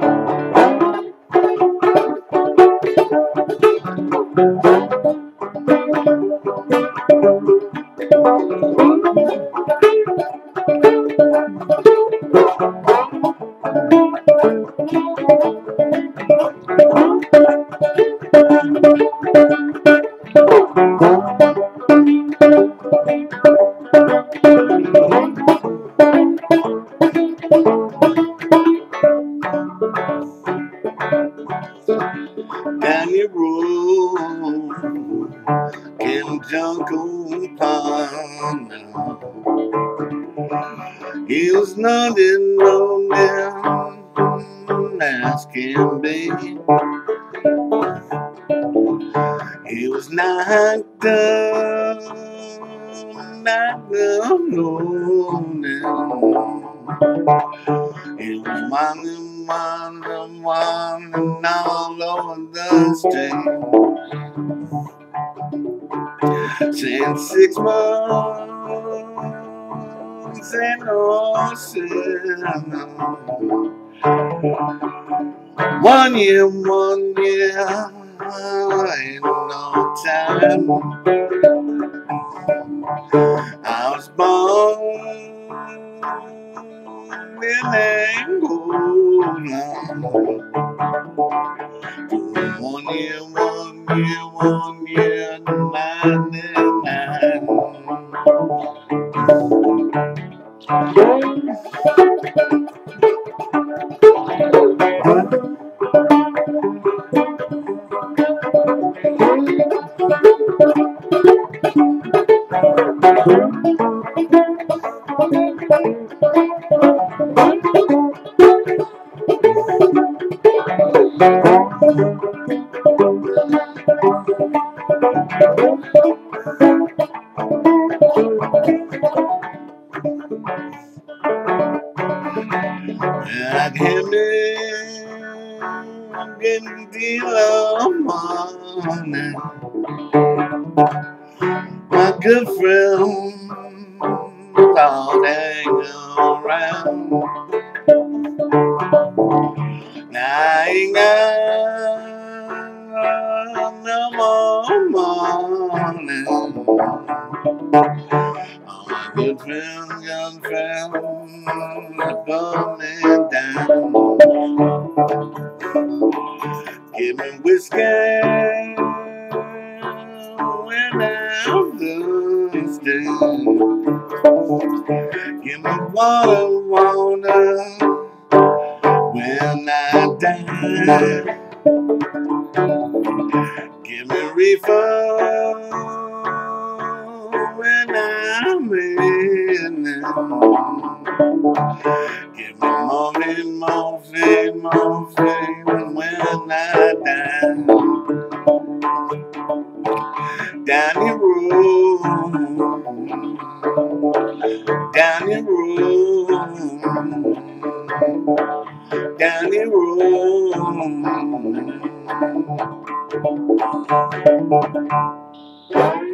Down in junco partner. He was nothing on them as can be. He was knocked up, knocked up, lonely. He was wandering, wandering, wandering all over the street. Since six months and no sin. One year, one year, ain't no time. I was born in Angola. One year, one year, one year, ninety-nine. I good friend thought hang around. Got no more money. All good friends, young friends, put me down. Give me whiskey when I'm thirsty. Give me water, water when I die. Me when I'm in. Give me more, morphine, morphine, morphine when I die. Down the road, down the road, down the road. Thank you.